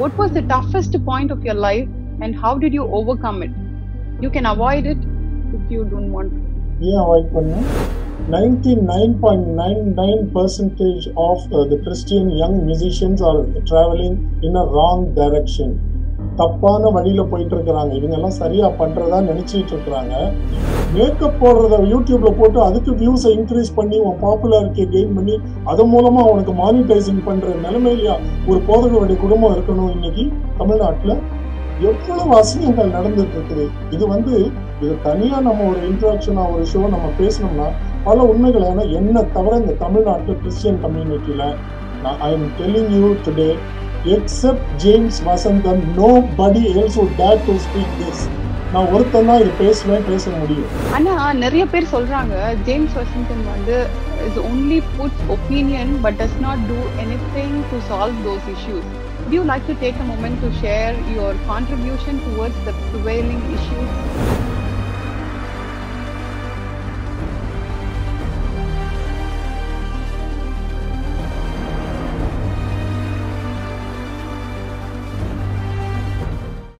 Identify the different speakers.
Speaker 1: what was the toughest point of your life and how did you overcome it you can avoid it if you don't want to
Speaker 2: ஏன் avoid பண்ணேன் ninety nine point nine nine percentage of the Christian young musicians are travelling தப்பான வழியில போயிட்டு இருக்கிறாங்க இவங்க எல்லாம் சரியா பண்றதா நினைச்சிட்டு இருக்கிறாங்க மேக்கப் போடுறத யூடியூப்ல போட்டு அதுக்கு வியூஸை இன்க்ரீஸ் பண்ணி உன் பாப்புலாரிட்டியை கெயின் பண்ணி அது மூலமா அவனுக்கு மானிட்டைசிங் பண்ற நிலைமையிலயா ஒரு போதகருடைய குடும்பம் இருக்கணும் இன்னைக்கு தமிழ்நாட்டுல? எவ்வளவு அசிங்கங்கள் நடந்துட்டு இருக்குது இது வந்து இது தனியா நம்ம ஒரு இன்ட்ராக்ஷனா ஒரு ஷோ நம்ம பேசணும்னா பல உண்மைகளான என்ன தவிர இந்த தமிழ்நாட்டு கிறிஸ்டியன் கம்யூனிட்டியில நான் I am telling you today except James Vasantham nobody else would dare to speak this நான் ஒருத்தன் தான் இது பேசுவேன் பேச முடியும்
Speaker 1: ஆனா நிறைய பேர் சொல்றாங்க ஜேம்ஸ் வசந்தம் வந்து is only put opinion but does not do anything to solve those issues Would you like to take a moment to share your contribution towards the prevailing issues?